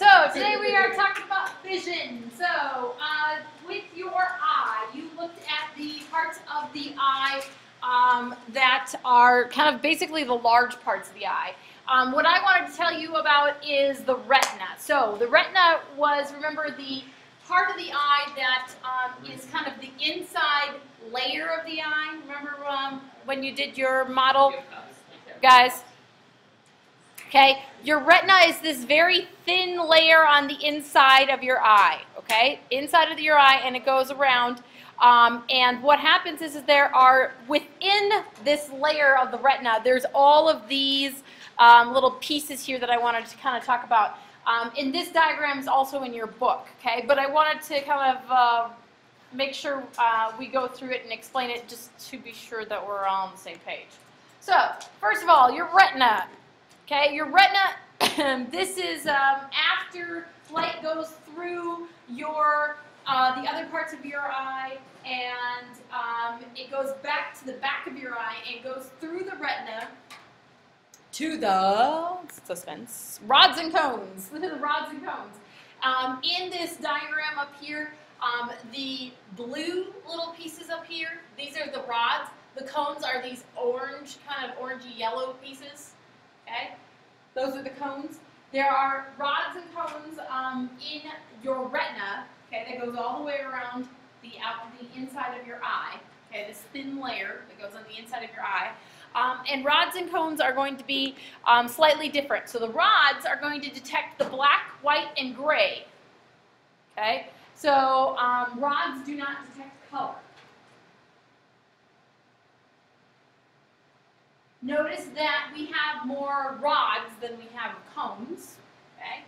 right, so today we are talking about vision. So, uh, with your eye, you looked at the parts of the eye um, that are kind of basically the large parts of the eye. Um, what I wanted to tell you about is the retina. So, the retina was, remember, the part of the eye that um, is kind of the inside layer of the eye. Remember um, when you did your model, guys? Okay, your retina is this very thin layer on the inside of your eye, okay? Inside of your eye, and it goes around. Um, and what happens is, is there are, within this layer of the retina, there's all of these um, little pieces here that I wanted to kind of talk about. Um, and this diagram is also in your book, okay? But I wanted to kind of uh, make sure uh, we go through it and explain it just to be sure that we're all on the same page. So, first of all, your retina. Okay, your retina, this is um, after light goes through your uh, the other parts of your eye and um, it goes back to the back of your eye and goes through the retina to the suspense rods and cones. the rods and cones. Um, in this diagram up here, um, the blue little pieces up here, these are the rods. The cones are these orange, kind of orangey yellow pieces. Okay, those are the cones. There are rods and cones um, in your retina. Okay, that goes all the way around the out the inside of your eye. Okay, this thin layer that goes on the inside of your eye. Um, and rods and cones are going to be um, slightly different. So the rods are going to detect the black, white, and gray. Okay, so um, rods do not detect color. Notice that we have more rods than we have cones. Okay.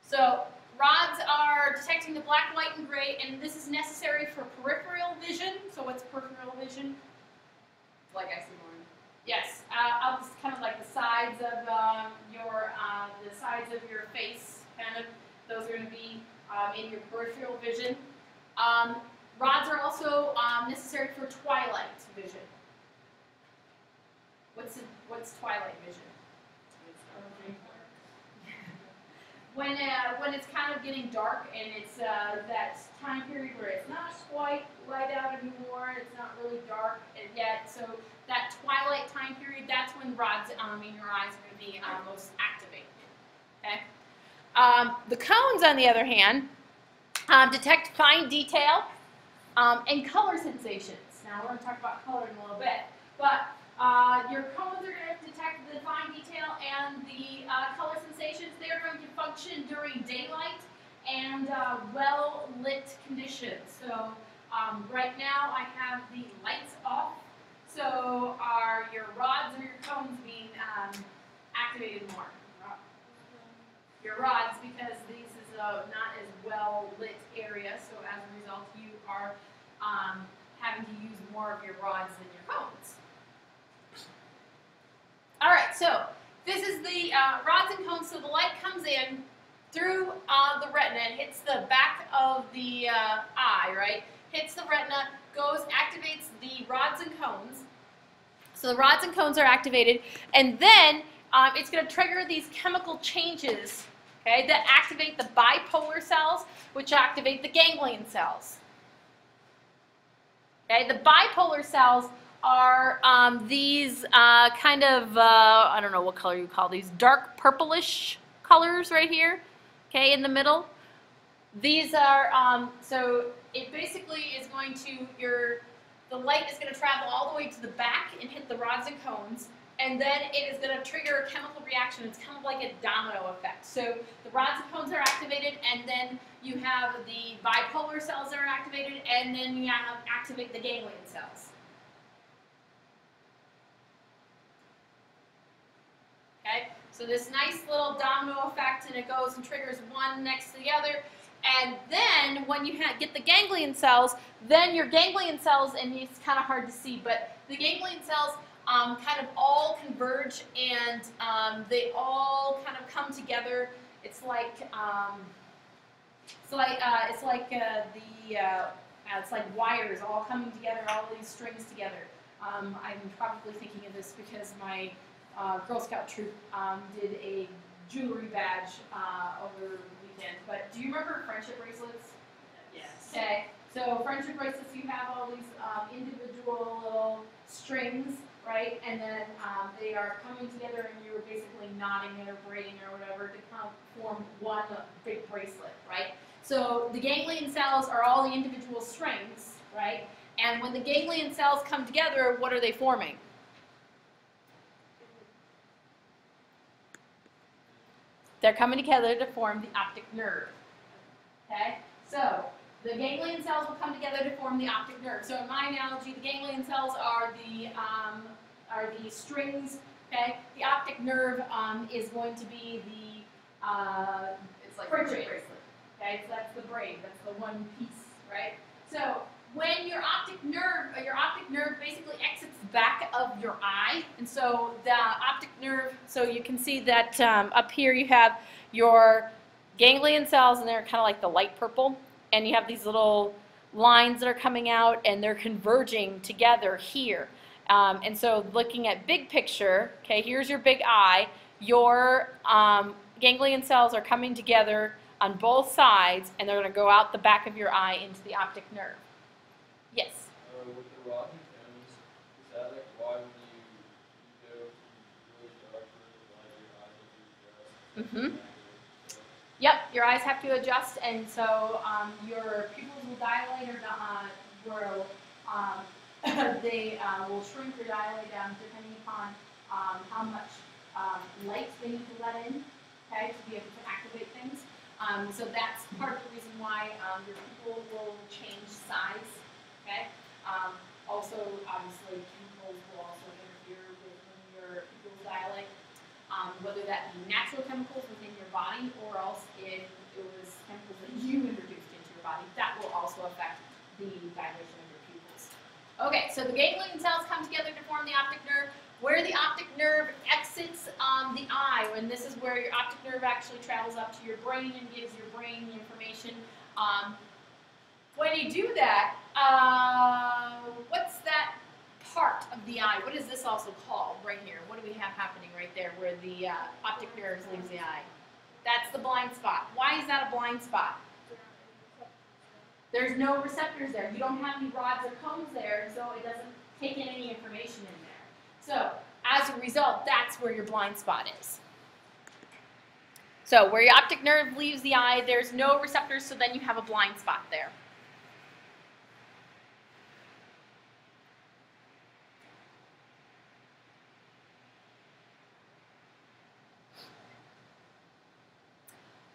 So rods are detecting the black, white, and gray, and this is necessary for peripheral vision. So what's peripheral vision? Like more. Yes, uh, up kind of like the sides of um, your uh, the sides of your face, kind of. Those are going to be um, in your peripheral vision. Um, rods are also um, necessary for twilight vision. What's a, what's twilight vision? when uh, when it's kind of getting dark and it's uh, that time period where it's not quite light out anymore, it's not really dark yet. So that twilight time period, that's when rods um, in your eyes are going to be uh, most activated. Okay. Um, the cones, on the other hand, um, detect fine detail um, and color sensations. Now we're going to talk about color in a little bit, but uh, your cones are going to detect the fine detail and the uh, color sensations. They're going to function during daylight and uh, well-lit conditions. So um, right now I have the lights off. So are your rods or your cones being um, activated more? Your rods because this is a not as well-lit area. So as a result you are um, having to use more of your rods than your cones. All right, so this is the uh, rods and cones. So the light comes in through uh, the retina, it hits the back of the uh, eye, right? Hits the retina, goes, activates the rods and cones. So the rods and cones are activated, and then um, it's going to trigger these chemical changes, okay, that activate the bipolar cells, which activate the ganglion cells. Okay, the bipolar cells are um, these uh, kind of, uh, I don't know what color you call these, dark purplish colors right here, okay, in the middle. These are, um, so it basically is going to, your, the light is going to travel all the way to the back and hit the rods and cones, and then it is going to trigger a chemical reaction. It's kind of like a domino effect. So the rods and cones are activated, and then you have the bipolar cells that are activated, and then you have activate the ganglion cells. Okay, so this nice little domino effect, and it goes and triggers one next to the other. And then when you get the ganglion cells, then your ganglion cells, and it's kind of hard to see, but the ganglion cells um, kind of all converge and um, they all kind of come together. It's like um, it's like uh, it's like uh, the uh, it's like wires all coming together, all these strings together. Um, I'm probably thinking of this because my uh, Girl Scout troop um, did a jewelry badge uh, over the weekend. But do you remember friendship bracelets? Yes. Okay, so friendship bracelets, you have all these um, individual little strings, right? And then um, they are coming together and you're basically knotting it or braiding or whatever to come form one big bracelet, right? So the ganglion cells are all the individual strings, right? And when the ganglion cells come together, what are they forming? They're coming together to form the optic nerve. Okay? So the ganglion cells will come together to form the optic nerve. So in my analogy, the ganglion cells are the um, are the strings. Okay, the optic nerve um, is going to be the uh, It's like a bracelet. Okay, so that's the braid. That's the one piece, right? So when your optic nerve, uh, your optic nerve basically exits the back of your eye, and so the optic nerve. So you can see that um, up here you have your ganglion cells, and they're kind of like the light purple, and you have these little lines that are coming out, and they're converging together here. Um, and so looking at big picture, okay, here's your big eye. Your um, ganglion cells are coming together on both sides, and they're going to go out the back of your eye into the optic nerve. Yes. Uh, with the rods and cones, is that like why when you, you go from really dark to light, your eyes will adjust? Mhm. Yep, your eyes have to adjust, and so um, your pupils will dilate or uh, will um, they uh, will shrink or dilate down depending upon um, how much um, light they need to let in, okay, to be able to activate things. Um, so that's part of the reason why um, your pupil will change size, okay. Um, also, obviously, chemicals will also interfere with your pupils dilate um, whether that be natural chemicals within your body or else if it was chemicals that you introduced into your body, that will also affect the dilation of your pupils. Okay, so the ganglion cells come together to form the optic nerve. Where the optic nerve exits um, the eye, and this is where your optic nerve actually travels up to your brain and gives your brain the information. Um, when you do that, uh, what's that part of the eye. What is this also called right here? What do we have happening right there where the uh, optic nerves leaves the eye? That's the blind spot. Why is that a blind spot? There's no receptors there. You don't have any rods or cones there, so it doesn't take in any information in there. So as a result, that's where your blind spot is. So where your optic nerve leaves the eye, there's no receptors, so then you have a blind spot there.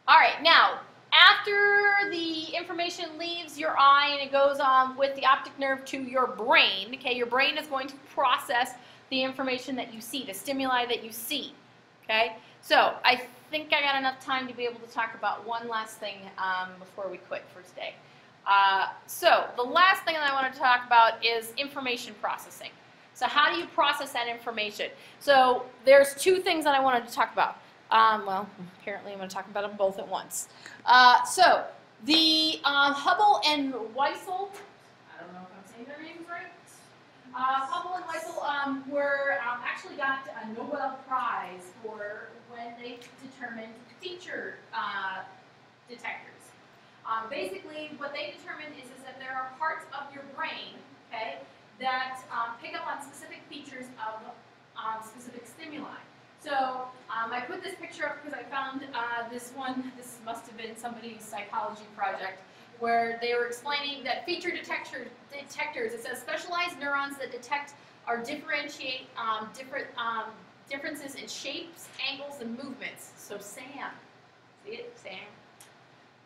All right, now, after the information leaves your eye and it goes on with the optic nerve to your brain, okay, your brain is going to process the information that you see, the stimuli that you see, okay? So, I think I got enough time to be able to talk about one last thing um, before we quit for today. Uh, so, the last thing that I want to talk about is information processing. So, how do you process that information? So, there's two things that I wanted to talk about. Um, well, apparently I'm going to talk about them both at once. Uh, so, the um, Hubel and Wiesel, I don't know if I'm saying their names right. Uh, Hubel and Wiesel um, were um, actually got a Nobel Prize for when they determined feature uh, detectors. Um, basically, what they determined is, is that there are parts of your brain, okay, that um, pick up on specific features of um, specific stimuli. So um, I put this picture up because I found uh, this one, this must have been somebody's psychology project, where they were explaining that feature detector, detectors, it says specialized neurons that detect or differentiate um, different um, differences in shapes, angles, and movements. So Sam, see it, Sam?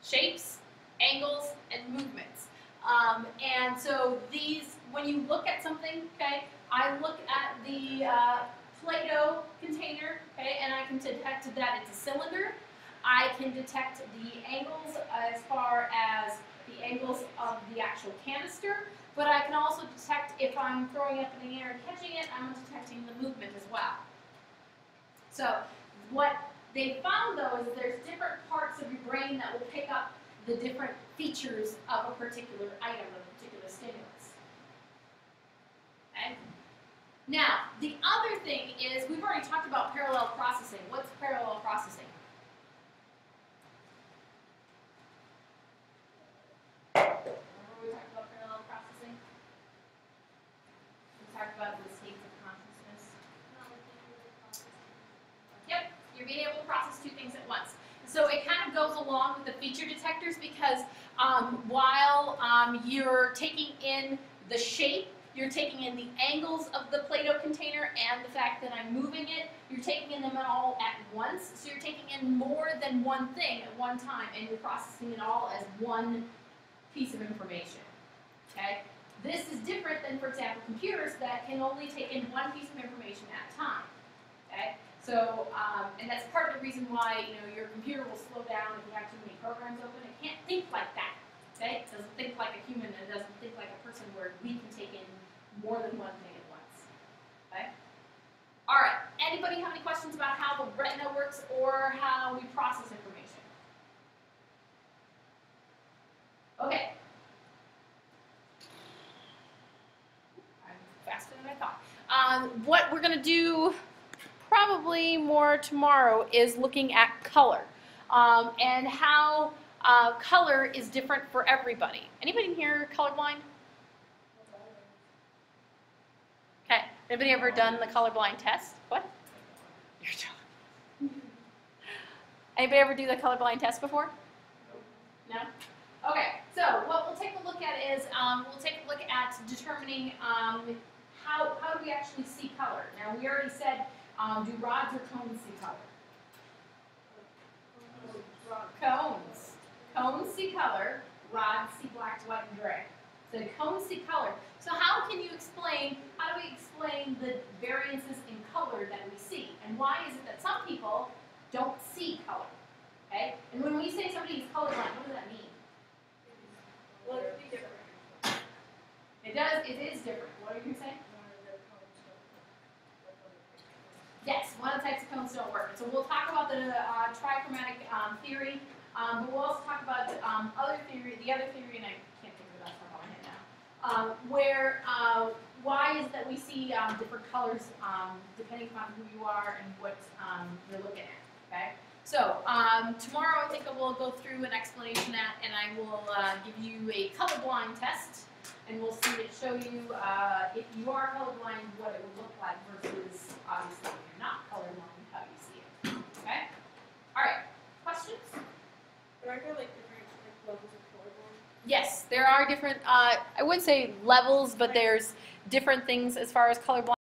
Shapes, angles, and movements. Um, and so these, when you look at something, okay, I look at the uh, Play-Doh container, okay, and I can detect that it's a cylinder. I can detect the angles as far as the angles of the actual canister, but I can also detect if I'm throwing up in the air and catching it, I'm detecting the movement as well. So what they found though is there's different parts of your brain that will pick up the different features of a particular item, a particular stimulus. Now, the other thing is, we've already talked about parallel processing. What's parallel processing? Remember we talked about parallel processing? We talked about the states of consciousness. Yep, you're being able to process two things at once. So it kind of goes along with the feature detectors because um, while um, you're taking in the shape you're taking in the angles of the Play-Doh container and the fact that I'm moving it, you're taking in them all at once. So you're taking in more than one thing at one time and you're processing it all as one piece of information. Okay? This is different than, for example, computers that can only take in one piece of information at a time. Okay? So, um, and that's part of the reason why you know your computer will slow down if you have too many programs open. It can't think like that. Okay? It doesn't think like a human and it doesn't think like a person where we can take in more than one thing at once. Okay? All right. Anybody have any questions about how the retina works or how we process information? Okay. I'm faster than I thought. Um, what we're going to do probably more tomorrow is looking at color um, and how uh, color is different for everybody. Anybody in here colorblind? Okay. Anybody ever done the colorblind test? What? You're done. Anybody ever do the colorblind test before? No? Okay, so what we'll take a look at is um, we'll take a look at determining um, how, how do we actually see color. Now, we already said, um, do rods or cones see color? Cones. Cones see color, rods see black, white, and gray. So cones see color. So how can you explain, how do we explain the variances in color that we see? And why is it that some people don't see color? Okay? And when we say somebody is colorblind, what does that mean? Well, it'd different. It does, it is different. What are you saying? Yes, one of the types of cones don't work. So we'll talk about the uh, trichromatic um, theory, um, but we'll also talk about um, other theory, the other theory, and I can't think of it off the top of my head now, um, where uh, why is that we see um, different colors um, depending upon who you are and what um, you're looking at. Okay. So um, tomorrow I think I will go through an explanation that, and I will uh, give you a colorblind test, and we'll see it show you uh, if you are colorblind what it would look like versus obviously if you're not colorblind how you see it. Okay. All right. Questions? There like? Yes, there are different. Uh, I wouldn't say levels, but there's different things as far as colorblind.